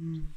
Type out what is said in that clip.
Mm.